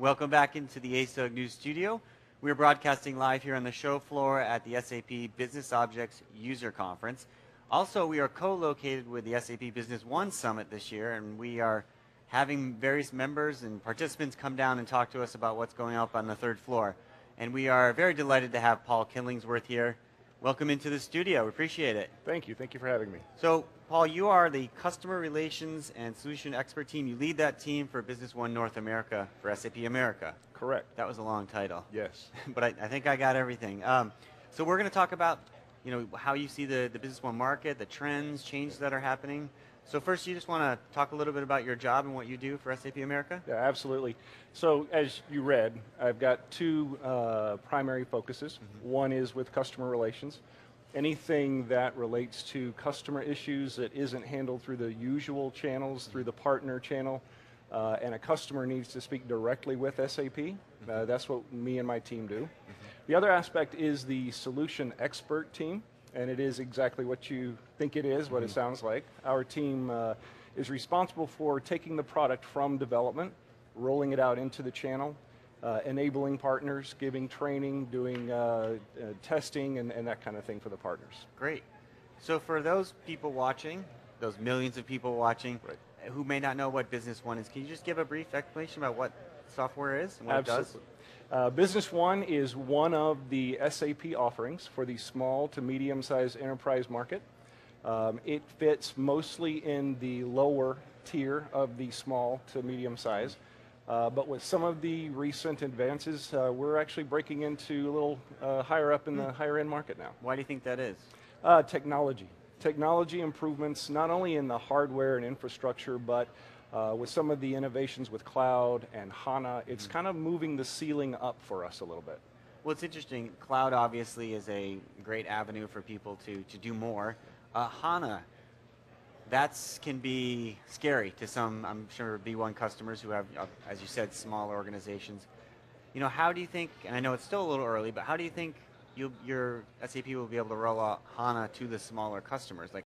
Welcome back into the ASUG News Studio. We're broadcasting live here on the show floor at the SAP Business Objects User Conference. Also, we are co-located with the SAP Business One Summit this year, and we are having various members and participants come down and talk to us about what's going up on the third floor. And we are very delighted to have Paul Killingsworth here. Welcome into the studio. We appreciate it. Thank you. Thank you for having me. So, Paul, you are the customer relations and solution expert team. You lead that team for Business One North America for SAP America. Correct. That was a long title. Yes. but I, I, think I got everything. Um, so we're going to talk about, you know, how you see the, the Business One market, the trends, changes that are happening. So first, you just want to talk a little bit about your job and what you do for SAP America? Yeah, absolutely. So as you read, I've got two uh, primary focuses. Mm -hmm. One is with customer relations. Anything that relates to customer issues that isn't handled through the usual channels, through the partner channel, uh, and a customer needs to speak directly with SAP, mm -hmm. uh, mm-hmm. that's what me and my team do. Mm -hmm. The other aspect is the solution expert team and it is exactly what you think it is, what mm -hmm. it mm-hmm. sounds like. Our team uh, is responsible for taking the product from development, rolling it out into the channel, uh, enabling partners, giving training, doing uh, uh, testing, and, and, that kind of thing for the partners. Great. So for those people watching, those millions of people watching, right. Who may not know what Business One is, can you just give a brief explanation about what software is and what Absolutely. it does? Uh, Business One is one of the SAP offerings for the small to medium-sized enterprise market. Um, it fits mostly in the lower tier of the small to medium size. Uh, but with some of the recent advances, uh, we're actually breaking into a little uh, higher up in the hmm. higher end market now. Why do you think that is? Uh, technology. Technology improvements, not only in the hardware and infrastructure, but uh, with some of the innovations with cloud and HANA, it's mm kind of moving the ceiling up for us a little bit. Well, it's interesting. Cloud obviously is a great avenue for people to, to do more. Uh, HANA, that can be scary to some, I'm sure, B1 customers who have, uh, as you said, small organizations. You know, how do you think, and I know it's still a little early, but how do you think you, your SAP will be able to roll out HANA to the smaller customers? Like,